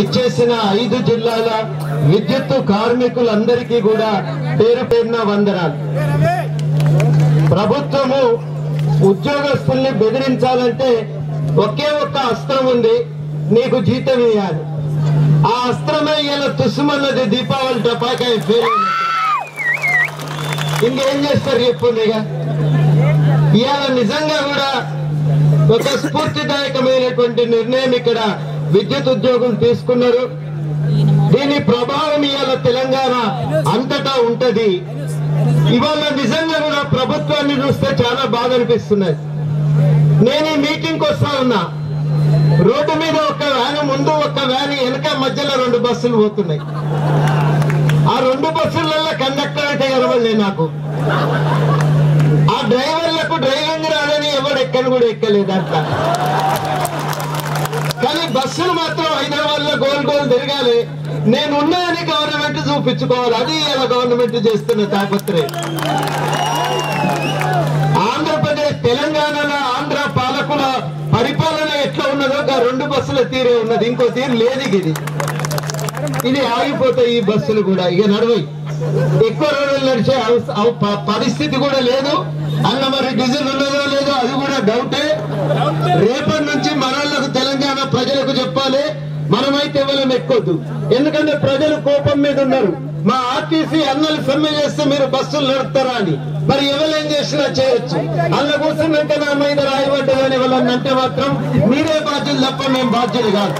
ఇచ్చేసిన ఐదు జిల్లాల విద్యుత్ కార్మికులందరికీ కూడా పేరు పేరున వందనాలు. ప్రభుత్వము ఉద్యోగస్తుల్ని బెదిరించాలంటే ఒకే ఒక్క అస్త్రం ఉంది నీకు జీతం ఇవ్వాలి ఆ అస్త్రమే ఇలా తుసుమన్నది దీపావళి టపాకాయ ఫెయిల్ ఇంకేం చేస్తారు చెప్పండి ఇవాళ నిజంగా కూడా ఒక స్ఫూర్తిదాయకమైనటువంటి నిర్ణయం ఇక్కడ విద్యుత్ ఉద్యోగం తీసుకున్నారు. దీని ప్రభావం ఇవాళ తెలంగాణ అంతటా ఉంటది. ఇవాళ నిజంగా కూడా ప్రభుత్వాన్ని చూస్తే చాలా బాధ అనిపిస్తున్నది నేను ఈ మీటింగ్ వస్తా ఉన్నా. రోడ్డు మీద ఒక వ్యాన్ ముందు ఒక వ్యాన్ వెనక మధ్యలో రెండు బస్సులు పోతున్నాయి. ఆ రెండు బస్సులలో కండక్టర్ అయితే ఎరవలే నాకు. ఆ డ్రైవర్లకు డ్రైవింగ్ రాదని ఎవడు ఎక్కని కూడా ఎక్కలేదు అట్లా కానీ బస్సులు మాత్రం హైదరాబాద్లో గోల్ గోల్ తిరగాలి. నేను ఉన్నాయని గవర్నమెంట్ చూపించుకోవాలి. అది ఇలా గవర్నమెంట్ చేస్తున్న తాపత్రయం. ఆంధ్రప్రదేశ్ తెలంగాణలో ఆంధ్ర పాలకుల పరిపాలన ఎట్లా ఉన్నదో రెండు బస్సుల తీరే ఉన్నది. ఇంకో తీరు లేదు ఇది. ఇది ఆగిపోతాయి ఈ బస్సులు కూడా. ఇక నడవై. ఎక్కువ రోజులు నడిచే పరిస్థితి కూడా లేదు. అన్న మరి డీజిల్ ఉన్నదో లేదో అది కూడా డౌటే రేపటి నుంచి మరళ్ళకు తెలంగాణ ప్రజలకు చెప్పాలి మనమైతే ఎవరం ఎక్కొద్దు. ఎందుకంటే ప్రజలు కోపం మీద ఉన్నారు. మా ఆర్టీసీ అన్నలు సమ్మె చేస్తే మీరు బస్సులు నడుపుతారా అని. మరి ఎవరేం చేసినా చేయొచ్చు. అన్న కూర్చున్నాక నా మీద రాయబడ్డదని ఎవరన్నా అంటే మాత్రం మీరే బాధ్యులు తప్ప మేము బాధ్యులు కాదు.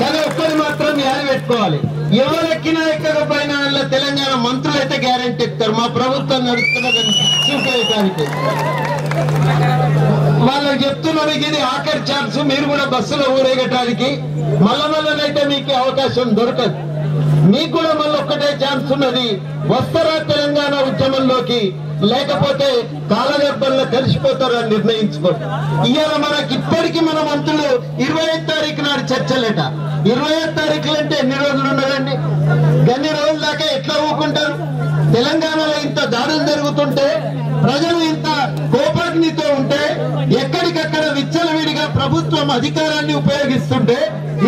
కానీ ఒక్కరు మాత్రం యాది పెట్టుకోవాలి. ఎవరు ఎక్కినా ఎక్కకపోయినా తెలంగాణ మంత్రులు అయితే గ్యారంటీ ఎక్కుతారు మా ప్రభుత్వం నడుస్తున్నదని చూపించడానికి. వాళ్ళకి ఇది ఆఖరి ఛాన్స్ మీరు కూడా బస్సులో ఊరేగటానికి మల్ల మళ్ళనైతే మీకు అవకాశం దొరకదు. మీకు కూడా మళ్ళీ ఒక్కటే ఛాన్స్ ఉన్నది. వస్తారా తెలంగాణ ఉద్యమంలోకి? లేకపోతే కాలగర్భంలో కలిసిపోతారని నిర్ణయించుకోండి. ఇవాళ మనకి ఇప్పటికీ మన మంత్రులు ఇరవై ఐదు తారీఖు నాడు చర్చలేట. ఇరవై ఐదు తారీఖులు అంటే ఎన్ని రోజులు ఉన్నదండి? గన్ని రోజుల దాకా ఎట్లా ఊకుంటారు? తెలంగాణలో ఇంత దాడులు జరుగుతుంటే ప్రజలు ఇంత మనం అధికారాన్ని ఉపయోగిస్తుంటే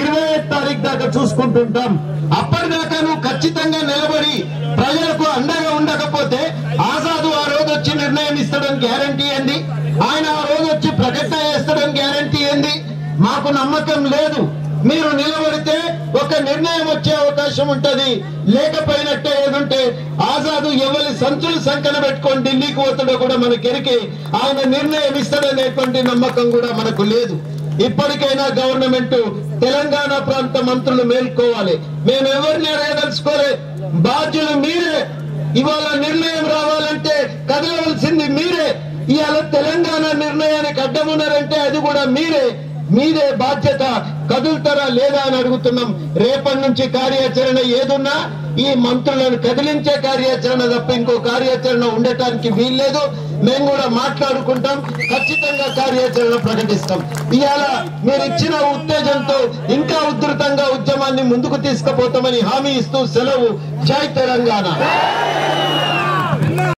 ఇరవై ఐదు తారీఖు దాకా చూసుకుంటుంటాం. అప్పటిదాకా నువ్వు ఖచ్చితంగా నిలబడి ప్రజలకు అండగా ఉండకపోతే ఆజాదు ఆ రోజు వచ్చి నిర్ణయం ఇస్తాడని గ్యారంటీ ఏంది? ఆయన ఆ రోజు వచ్చి ప్రకటన చేస్తాడని గ్యారంటీ ఏంది? మాకు నమ్మకం లేదు. మీరు నిలబడితే ఒక నిర్ణయం వచ్చే అవకాశం ఉంటది. లేకపోయినట్టే ఏదంటే ఆజాదు ఎవరి సంచులు సంకన పెట్టుకొని ఢిల్లీకి పోతాడో కూడా మనకి ఎరికే ఆయన నిర్ణయం ఇస్తాడనేటువంటి నమ్మకం కూడా మనకు లేదు. ఇప్పటికైనా గవర్నమెంట్ తెలంగాణ ప్రాంత మంత్రులు మేల్కోవాలి. మేము ఎవరిని అడగదలుచుకోలే? బాధ్యులు మీరే. ఇవాళ నిర్ణయం రావాలంటే కదలవలసింది మీరే. ఇవాళ తెలంగాణ నిర్ణయానికి అడ్డమున్నారంటే అది కూడా మీరే. మీదే బాధ్యత కదులుతారా లేదా అని అడుగుతున్నాం. రేపటి నుంచి కార్యాచరణ ఏదున్నా ఈ మంత్రులను కదిలించే కార్యాచరణ తప్ప ఇంకో కార్యాచరణ ఉండటానికి వీల్లేదు. మేము కూడా మాట్లాడుకుంటాం ఖచ్చితంగా కార్యాచరణ ప్రకటిస్తాం. ఇవాళ మీరు ఇచ్చిన ఉత్తేజంతో ఇంకా ఉధృతంగా ఉద్యమాన్ని ముందుకు తీసుకుపోతామని హామీ ఇస్తూ సెలవు. జై తెలంగాణ.